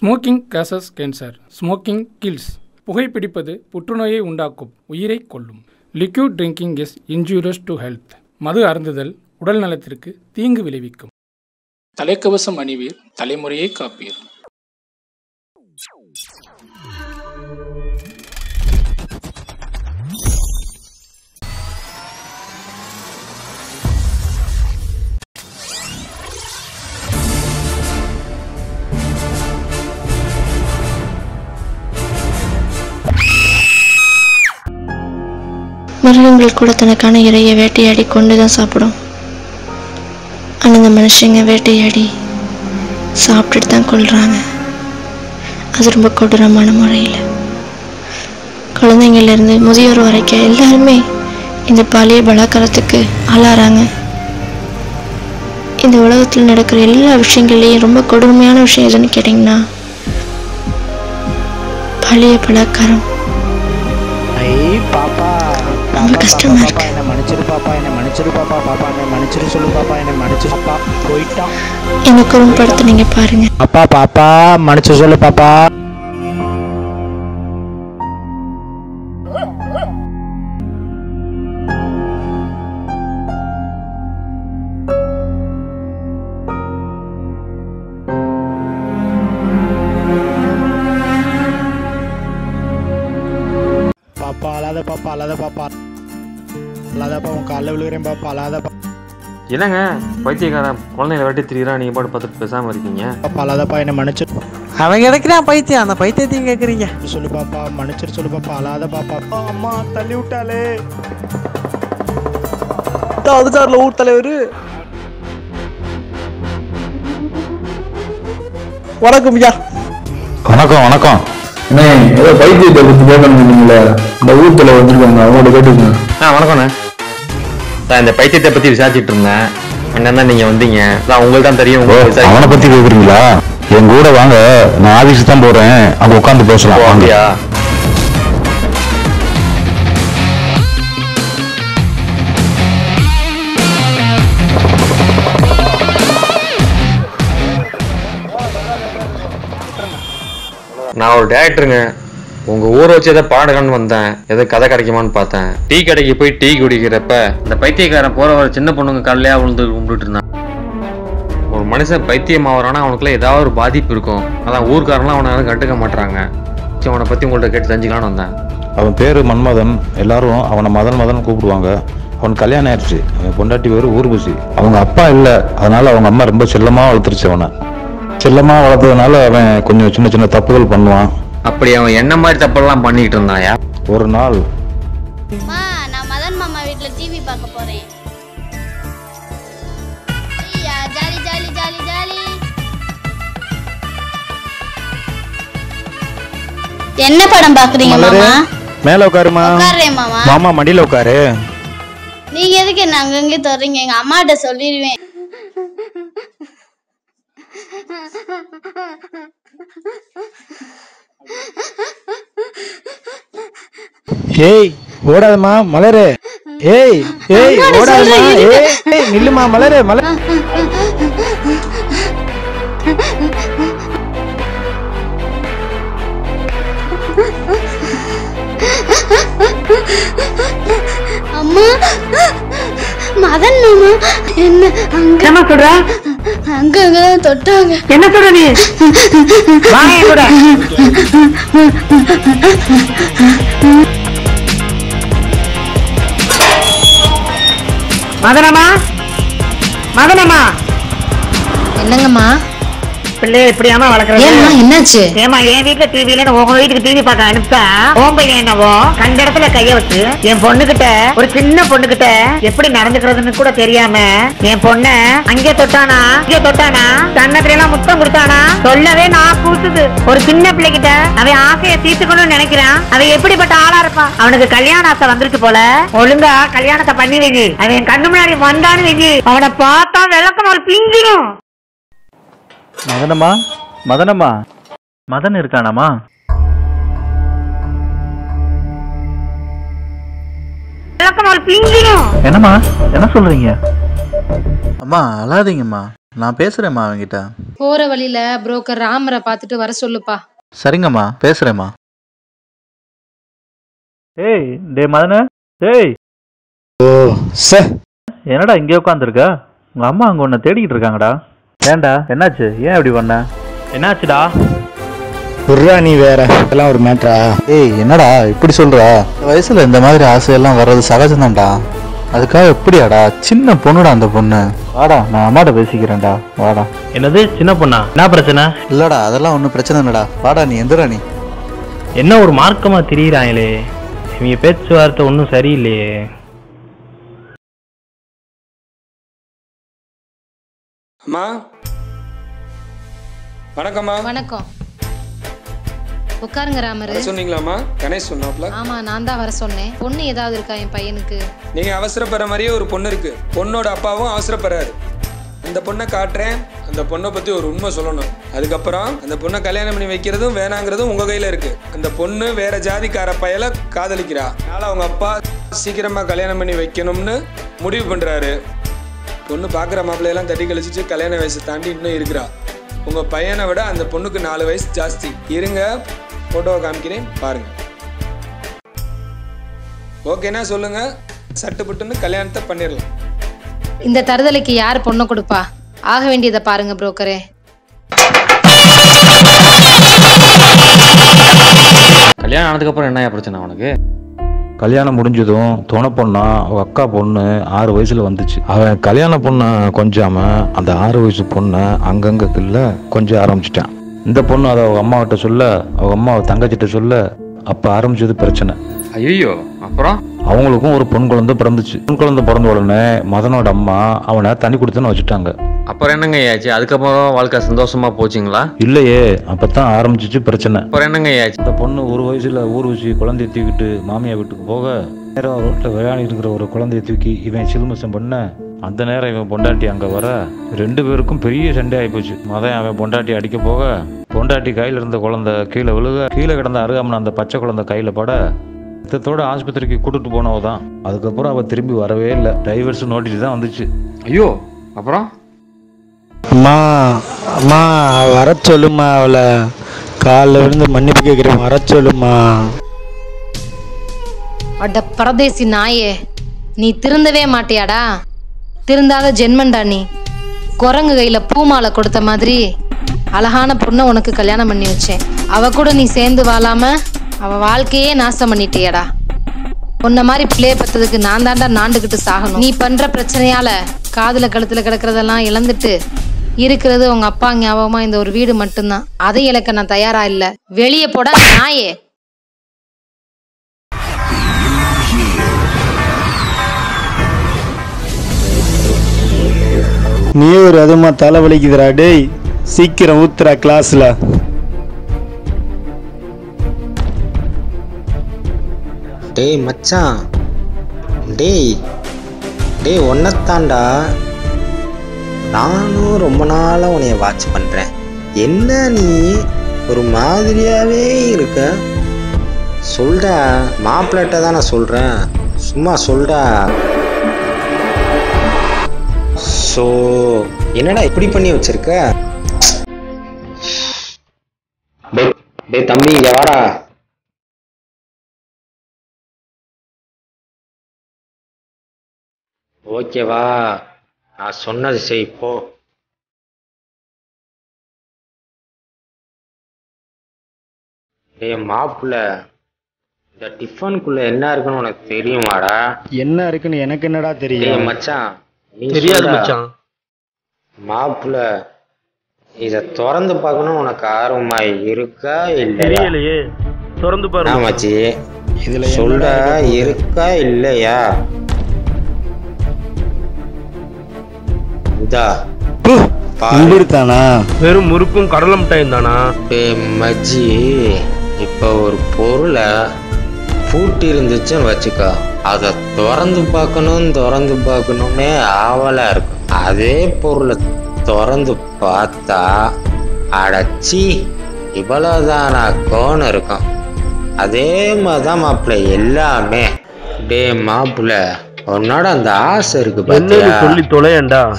Smoking causes cancer smoking kills புகைப்பிடிப்பது புற்றுநோயை உண்டாக்கும். உயிரை கொல்லும். Liquid drinking is injurious to health மது அருந்துதல் உடல் நலத்திற்கு தீங்கு விளைவிக்கும். தலைக்கவசம் அணிவீர். தலைமுறையை காப்பீர். மிருகங்கள் கூட தனக்கான இரையை வேட்டையாடி கொண்டு தான் சாப்பிடும். ஆனால் இந்த மனுஷங்க வேட்டையாடி சாப்பிட்டுட்டு தான் கொள்கிறாங்க அது ரொம்ப கொடூரமான முறையில். குழந்தைங்கள்லேருந்து முதியோர் வரைக்கும் எல்லாருமே இந்த பாலிய பலாக்காரத்துக்கு ஆளாகிறாங்க இந்த உலகத்தில் நடக்கிற எல்லா விஷயங்கள்லேயும் ரொம்ப கொடுமையான விஷயம் எதுன்னு கேட்டிங்கன்னா பழைய பலாக்காரம் ஐ பாப்பா. ரொம்ப கஷ்டமா இருக்கு. என்னை மன்னிச்சிரு பாப்பா என்னை மன்னிச்சிரு பாப்பா பாப்பா என்னை மன்னிச்சிரு சொல்லு பாப்பா என்னை மன்னிச்சிரு பாப்பா. போயிட்டான் குறும்படத்தை நீங்கள் பாருங்க. அப்பா பாப்பா மன்னிச்சு சொல்லு பாப்பா. பாப்பா அழாத பாப்பா அழாத பாப்பா. அழாதப்பா உன் காலைல விழுகிறேன் பாப்பா அழாத என்னங்க? பைத்தியக்காரன் குழந்தைகளை வெட்டி திரியிறான் நீங்க பாட்டு பார்த்துட்டு பேசாம இருக்கீங்க? பாப்பா அழாதப்பா என்னை மன்னிச்சு அவன் கிடைக்கிறான் பைத்தியம்? அந்த பைத்தியத்தையும் கேட்குறீங்க சொல்லு பாப்பா மன்னிச்சிரு சொல்லு பாப்பா அழாத பாப்பா அம்மா தள்ளி விட்டாலே. அதுக்காரில் ஊர் தலைவர். வணக்கம் ஐயா. வணக்கம் வணக்கம். ஏதோ பைத்தியத்தை பத்தி கேட்கணுங்களே இந்த ஊர்ல வந்திருக்காங்க அவங்கள்ட்ட கேட்டுக்கங்க. ஆ வணக்கண்ணே நான் இந்த பைத்தியத்தை பத்தி விசாரிச்சுட்டு இருந்தேன். என்னன்னா நீங்க வந்தீங்க. நான் உங்களுக்கு தான் தெரியும் உங்களுக்கு அவனை பத்தி கேக்குறீங்களா? என் கூட வாங்க நான் ஆபீஸ் தான் போறேன். அங்க உட்காந்து பேசலாம். வாங்க. அப்படியா? நான் ஒரு டேரக்டருங்க உங்க ஊரை வச்சு எதை பாடகன்னு வந்தேன். எதை கதை கிடைக்குமான்னு பார்த்தேன். டீ கடைக்கு போய் டீ குடிக்கிறப்ப இந்த பைத்தியக்காரன் போற ஒரு சின்ன பொண்ணுங்க கல்லையா விழுந்து கும்பிட்டு இருந்தான். ஒரு மனுஷன் பைத்தியம் ஆகிறானா அவனுக்குள்ள ஏதாவது ஒரு பாதிப்பு இருக்கும். அதான் ஊர்க்காரன்லாம் அவனை யாரும் கண்டுக்க மாட்டாங்க சரி, அவனை பத்தி உங்கள்ட்ட கேட்டு தெரிஞ்சுக்கலான்னு வந்தேன். அவன் பேரு மன்மதன். எல்லாரும் அவனை மதன் மதன் கூப்பிடுவாங்க. அவன் கல்யாணம் ஆயிடுச்சு. அவன் பொண்டாட்டி பேரு ஊர்பூசி. அவங்க அப்பா இல்லை. அதனால அவங்க அம்மா ரொம்ப செல்லமாக வளர்த்துருச்சு அவனை. செல்லமாக வளர்த்ததுனால அவன் கொஞ்சம் சின்ன சின்ன தப்புகள் பண்ணுவான். அப்படி அவன் என்ன மாதிரி தப்பெல்லாம் பண்ணிக்கிட்டு இருந்தாயா? ஒரு நாள். அம்மா நான் மதன் மாமா வீட்ல டிவி பார்க்க போறேன். ஐயா, ஜாலி ஜாலி ஜாலி ஜாலி. என்ன படம் பாக்குறீங்க மலரு. மாமா? மேல உட்காருமா? உட்கார்றேன் மாமா. மாமா மடியில உட்காரு. நீங்க எதுக்கு என்ன அங்கங்க தொடறீங்க? எங்க அம்மாட்ட சொல்லிடுவேன். ஏய் ஓடாதம்மா மலரு. ஏய் ஏய் ஓடாதம்மா. ஏய் ஏய் நில்லுமா மலரு மலர் அம்மா மதன் மாமா என்ன அங்க என்ன சொல்ற? அங்க அங்கதான் தொட்டாங்க. என்ன சொல்ற நீ? வாங்க கூட. மதனம்மா மதனம்மா என்னங்கம்மா? பிள்ளைய இப்படியாம வளர்க்குறது? ஏம்மா என்னாச்சு? ஏமா என் வீட்டுல டிவில உங்க வீட்டுக்கு டிவி பார்க்க அனுப்பிச்சா? உன் பையன் என்னவோ கண்ட இடத்துல கைய வச்சு என் பொண்ணுகிட்ட ஒரு சின்ன பொண்ணுகிட்ட எப்படி நடந்துக்கிறதுன்னு கூட தெரியாம என் பொண்ண அங்கே தொட்டானா இங்கே தொட்டானா கண்ணத்துல எல்லாம் முத்தம் கொடுத்தானா? சொல்லவே நான் கூசுது ஒரு சின்ன பிள்ளைகிட்ட அவன் ஆசையை தீர்த்துக்கணும்னு நினைக்கிறான். அவன் எப்படிப்பட்ட ஆளா இருப்பான்? அவனுக்கு கல்யாண ஆசை வந்துருச்சு போல. ஒழுங்கா கல்யாணத்தை பண்ணி வைங்க அவன் என் கண்ணு முன்னாடி வந்தான்னு வைங்க அவனை பார்த்தா விளக்கம் ஒரு பிஞ்சிடும் மதனம்மா மதனம்மா மதன் இருக்கானாமா? என்னம்மா? என்ன சொல்றீங்க? அம்மா அழாதீங்கம்மா. நான் பேசுறேம்மா அவன்கிட்ட. போற வழியில புரோக்கர் ராமரை பார்த்துட்டு வர சொல்லுப்பா. சரிங்கம்மா பேசுறேம்மா. ஏய் டே மதன ஏய். ஓ சே. என்னடா இங்கே உட்காந்துருக்க உங்க அம்மா அங்க உன்னை தேடிக்கிட்டு இருக்காங்கடா. ஏன்டா? என்னாச்சு? ஏன் இப்படி பண்ண? என்னாச்சுடா? விட்றா நீ வேற. இதெல்லாம் ஒரு மேட்ரா ஏய் என்னடா? இப்படி சொல்ற? வயசுல இந்த மாதிரி ஆசையெல்லாம் வர்றது சகஜம்தான்டா. அதுக்காக எப்படியாடா? சின்ன பொண்ணுடா அந்த பொண்ணு. வாடா நான் அம்மாட்ட பேசிக்கிறேன்டா. வாடா. என்னது? சின்ன பொண்ணா? என்ன பிரச்சனை? இல்லடா அதெல்லாம் ஒன்றும் பிரச்சனை இல்லடா. வாடா நீ எந்திரா நீ. என்ன ஒரு மார்க்கமா திரியிறாங்களே. இவங்க பேச்சுவார்த்தை ஒன்றும் சரியில்லையே. அம்மா? வணக்கம்மா. வணக்கம். உட்காருங்க ராமரு. சொன்னீங்களாம்மா? கணேஷ் சொன்னாப்ல. ஆமா நான் தான் வர சொன்னேன். பொண்ணு ஏதாவது இருக்கா என் பையனுக்கு? நீங்க அவசரப்படுற மாதிரியே ஒரு பொண்ணு இருக்கு. பொண்ணோட அப்பாவும் அவசரப்படுறாரு. அந்த பொண்ணை காட்டுறேன். அந்த பொண்ணை பத்தி ஒரு உண்மை சொல்லணும். அதுக்கப்புறம் அந்த பொண்ணை கல்யாணம் பண்ணி வைக்கிறதும் வேணாங்கிறதும் உங்க கையில இருக்கு. அந்த பொண்ணு வேற ஜாதிக்கார பயல காதலிக்கிறா. அதனால அவங்க அப்பா சீக்கிரமா கல்யாணம் பண்ணி வைக்கணும்னு முடிவு பண்றாரு. பொண்ணு பார்க்குற மாப்பிள்ளையெல்லாம் தட்டி கழிச்சிட்டு கல்யாண வயசை தாண்டி இன்னும் இருக்கிறா. உங்க பையனை விட அந்த பொண்ணுக்கு நாலு வயசு ஜாஸ்தி. இருங்க போட்டோவை காமிக்கிறேன் பாருங்க. ஓகேனா சொல்லுங்க சட்டுப்பட்டுன்னு கல்யாணத்தை பண்ணிடலாம். இந்த தருதலைக்கு யார் பொண்ணை கொடுப்பா? ஆக வேண்டியதை பாருங்க புரோக்கரே கல்யாணம் ஆனதுக்கப்புறம் என்ன பிரச்சனை அவனுக்கு கல்யாணம் முடிஞ்சதும் துணை பொண்ணா அவள் அக்கா பொண்ணு ஆறு வயசுல வந்துச்சு. அவன் கல்யாண பொண்ணை கொஞ்சாம அந்த ஆறு வயசு பொண்ணை அங்கங்கே கில்ல கொஞ்சம் ஆரம்பிச்சிட்டான். இந்த பொண்ணு அதை அவங்க அம்மாவிட்ட சொல்ல அவங்க அம்மா அவள் தங்கச்சிட்ட சொல்ல அப்போ ஆரம்பிச்சது பிரச்சனை. ஐயோ அப்புறம்? அவங்களுக்கும் ஒரு பொன் குழந்தை பிறந்துச்சு. பொன் குழந்தை பிறந்த உடனே மதனோட அம்மா அவனை தண்ணி குடுத்துன்னு வச்சுட்டாங்க. அப்புறம் என்னங்க ஆச்சு? அதுக்கப்புறம் வாழ்க்கை சந்தோஷமா போச்சுங்களா? இல்லையே அப்பதான் ஆரம்பிச்சிச்சு பிரச்சனை. அப்புறம் என்னங்க ஆச்சு? இந்த பொண்ணு ஒரு வயசுல ஊர்வசி குழந்தைய தூக்கிட்டு மாமியா வீட்டுக்கு போக நேரம் ரோட்ல விளையாடி இருக்கிற ஒரு குழந்தைய தூக்கி இவன் சிலுமிசம் பண்ண அந்த நேரம் இவன் பொண்டாட்டி அங்க வர ரெண்டு பேருக்கும் பெரிய சண்டை ஆயிப்போச்சு மதன் அவன் பொண்டாட்டி அடிக்க போக பொண்டாட்டி கையில இருந்த குழந்தை கீழே விழுக கீழே கிடந்த அருகாமன அந்த பச்சை குழந்தை கையில பட ரத்தத்தோட ஆஸ்பத்திரிக்கு கூட்டிட்டு போனவ தான் அதுக்கப்புறம் அவ திரும்பி வரவே இல்லை. டைவர்ஸ் நோட்டீஸ் தான் வந்துச்சு. ஐயோ அப்புறம்? அம்மா அம்மா வர சொல்லுமா அவளை. காலில் விழுந்து மன்னிப்பு கேட்குறேன் வர சொல்லுமா அட பரதேசி நாயே நீ திருந்தவே மாட்டியாடா? திருந்தாத ஜென்மண்டா நீ. குரங்கு கையில பூமாலை கொடுத்த மாதிரி அழகான பொண்ணை உனக்கு கல்யாணம் பண்ணி வச்சேன். அவ கூட நீ சேர்ந்து வாழாம அவ வாழ்க்கையே நாசம் பண்ணிட்டியடா. உன்ன மாதிரி பிளே பத்ததுக்கு நான் தாண்டா நாண்டுகிட்டு சாகணும். நீ பண்ற பிரச்சனையால காதுல கழுத்துல கிடக்கிறதெல்லாம் இழந்துட்டு இருக்கிறது உங்க அப்பா ஞாபகமா இந்த ஒரு வீடு மட்டும்தான். அதை இழக்க நான் தயாரா இல்ல. வெளியே போடா நாயே. நீ ஒரு அதுமா தலை வலிக்குதுடா டேய். சீக்கிரம் ஊத்துறா கிளாஸ்ல டேய் மச்சான். டேய் டேய் ஒன்னத்தாண்டா நானும் ரொம்ப நாளாக உன்னைய வாட்ச் பண்ணுறேன் என்ன நீ ஒரு மாதிரியாகவே இருக்க? சொல்டா மாப்பிள்ளட்ட தான் நான் சொல்கிறேன் சும்மா சொல்டா ஸோ என்னடா இப்படி பண்ணி வச்சிருக்க? டே தம்பி வாடா. ஓகேவா? நான் சொன்னது செய் போ. டேய் மாப்பிள்ள இந்த டிஃபனுக்குள்ள என்ன இருக்குன்னு உனக்கு தெரியுமாடா? என்ன இருக்குன்னு எனக்கு என்னடா தெரியும்? மச்சான் நீ தெரியாது. மச்சான். மாப்பிள்ள இத திறந்து பார்க்கணும் உனக்கு ஆர்வமா இருக்கா இல்லையா? தெரியலையே. திறந்து பாரு. மச்சி இதுல என்னடா இருக்கு? இருக்கா இல்லையா? இதா. இங்கிருத்தானா வெறும் முறுக்கும் கடலை மிட்டாயும் தானா? மச்சி இப்போ ஒரு பொருளை பூட்டி இருந்துச்சுன்னு வச்சுக்கோ. அதை திறந்து பார்க்கணும் திறந்து பார்க்கணும்னே ஆவலா இருக்கும் அதே பொருளை திறந்து பார்த்தா அடச்சி இவ்வளவுதானா கோன் இருக்கும். அதே மாதிரிதான் மாப்பிள்ளை எல்லாமே. டே மாப்பிள்ள. உன்னோட அந்த ஆசை இருக்கு பாத்தியா? சொல்லி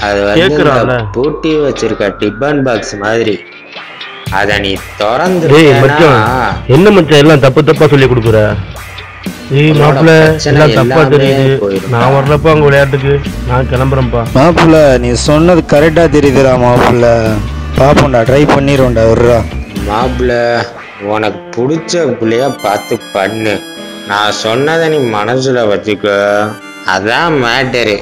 அது வந்து இந்த பூட்டி வச்சிருக்க டிபன் பாக்ஸ் மாதிரி. அத நீ திறந்து என்ன மச்சான் எல்லாம் தப்பு தப்பா சொல்லி கொடுக்குற? ஏய் மாப்பிள்ள எல்லாம் தப்பா தெரியுது. நான் வரலப்பா அங்க விளையாட்டுக்கு. நான் கிளம்புறேன்ப்பா. மாப்பிள்ள நீ சொன்னது கரெக்டாக தெரியுதுடா மாப்பிள்ள. பாப்போம்டா ட்ரை பண்ணிடுவோம்டா விட்றா. மாப்பிள்ள உனக்கு பிடிச்ச புள்ளைய பார்த்து பண்ணு. நான் சொன்னதை நீ மனசுல வச்சுக்க. அதான் மேட்டரு.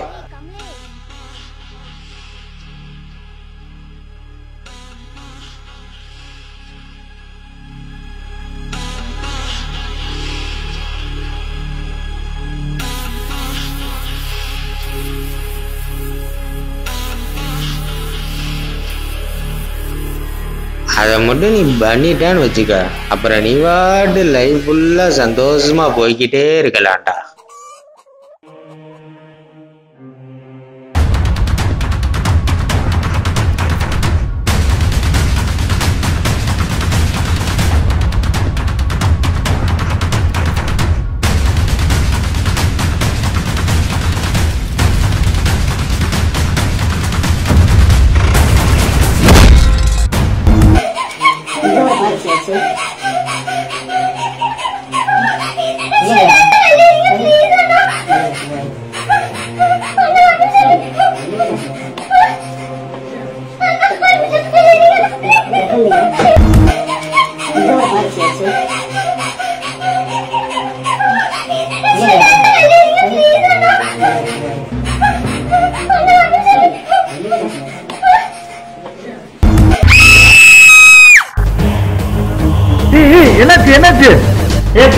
அதை மட்டும் நீ பண்ணிட்டான்னு வச்சுக்க. அப்புறம் நீ வாட்டு லைஃப் ஃபுல்லா சந்தோஷமா போய்கிட்டே இருக்கலாம்டா.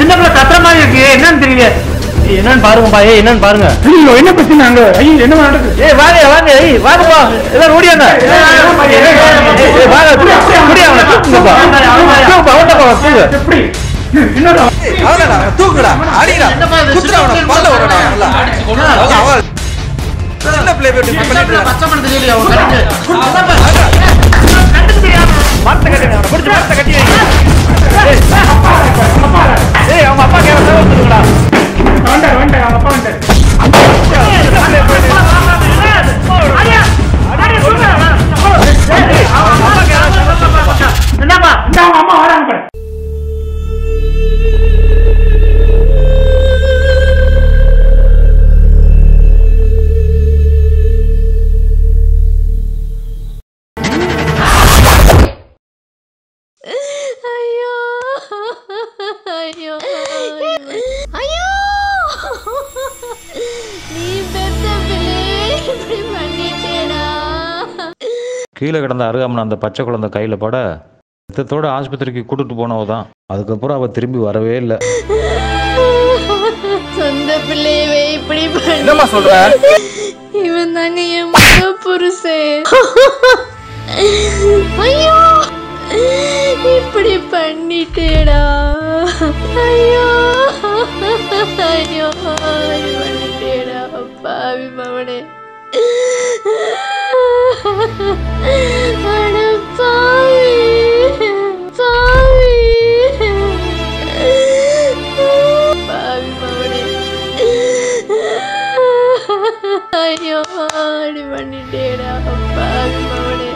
சின்ன பிள்ளை கத்துற மாதிரி இருக்கு என்னன்னு தெரியல ஏய், என்னன்னு பாருங்கப்பா ஏய் என்னன்னு பாருங்க ஐயோ என்ன பிரச்சனை அங்க ஐயோ என்ன நடக்குது ஏய் வாங்க வாங்க ஏய் வாங்கப்பா எல்லாரும் ஓடியாங்க வாங்க அவனை தூக்குங்கப்பா தூக்குப்பா ஓட்டப்பா தூக்கு எப்படி என்னடா தூக்குடா அடிடா குத்துடா அவன பல்ல வரடா நல்லா அவன் சின்ன பிள்ளை பண்ணிட்டு இருக்கான். பச்சை மண் தெரியல அவன் கடிச்சு மரத்தை கட்டுங்க அவனை பிடிச்சி மரத்தை கட்டி அவங்க அப்பா கேட்க வந்துருக்கடா வேண்டாம் வேண்டாம் அவங்க அப்பா வேண்டாம் என்னப்பா கீழே கிடந்த அருகாமன் அந்த பச்சை குழந்தை கையில் பட ரத்தத்தோட ஆஸ்பத்திரிக்கு கூட்டிட்டு போனவ தான். அதுக்கப்புறம் அவள் திரும்பி வரவே இல்லை. சொந்த பிள்ளையவே இப்படி என்னம்மா சொல்ற? இவன் தாங்க என் முக புருஷன் ஐயோ இப்படி பண்ணிட்டேடா. ஐயோ ஐயோ பண்ணிட்டேடா. பாவி மவனே ஐயோ அடி பண்ணிட்டேடா. பாவி மவனே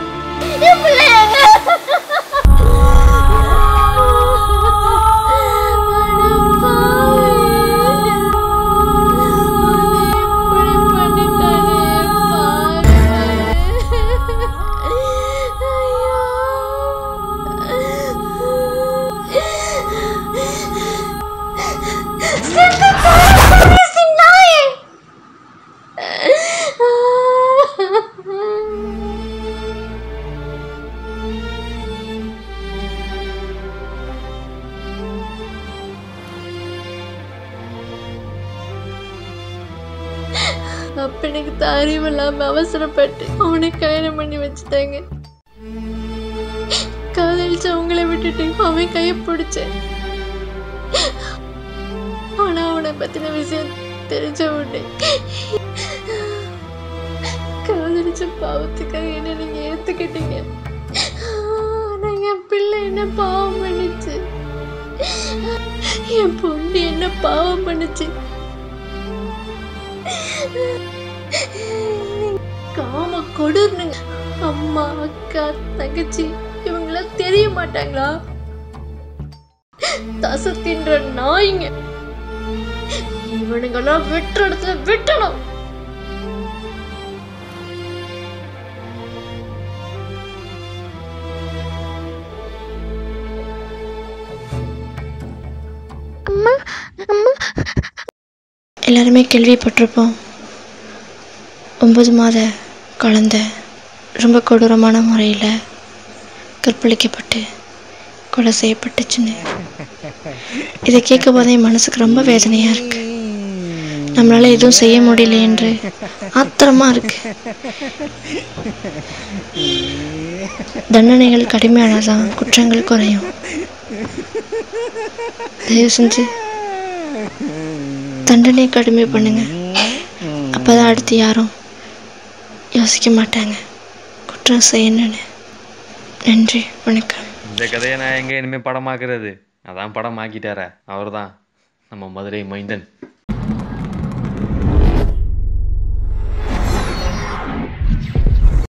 எனக்கு அறிவு இல்லாம அவசரப்பட்டு அவனை கல்யாணம் பண்ணி வச்சுட்டாங்க. காதலிச்சு அவங்கள விட்டுட்டு அவன் கைய பிடிச்சேன். ஆனா அவனை பத்தின விஷயம் தெரிஞ்ச உடனே காதலிச்ச பாவத்துக்காக என்ன நீங்க ஏத்துக்கிட்டீங்க. ஆனா என் பிள்ளை என்ன பாவம் பண்ணுச்சு? என் பொண்ணு என்ன பாவம் பண்ணுச்சு? காம கொடுனுங்க அம்மா அக்கா தங்கச்சி இவங்களாம் தெரிய மாட்டாங்களா? தசை தின்ற நாய்ங்க. இவனுங்கெல்லாம் வெட்டுற இடத்துல வெட்டணும். எல்லாருமே கேள்விப்பட்டிருப்போம். ஒன்பது மாத குழந்த ரொம்ப கொடூரமான முறையில் கற்பழிக்கப்பட்டு கொலை செய்யப்பட்டுச்சுன்னு. இதை கேட்கும் போதே என் மனசுக்கு ரொம்ப வேதனையாக இருக்கு. நம்மளால எதுவும் செய்ய முடியல என்று ஆத்திரமா இருக்கு. தண்டனைகள் கடுமையானதான் குற்றங்கள் குறையும். தயவு செஞ்சு தண்டனை கடுமை பண்ணுங்க அப்பதான் அடுத்து யாரும் யோசிக்க மாட்டாங்க குற்றம் செய்யணும்னு. நன்றி வணக்கம். இந்த கதையை நான் எங்கே இனிமேல் படமாக்குறது? அதான் படமாக்கிட்டாரே. அவர்தான். நம்ம மதுரை மைந்தன்.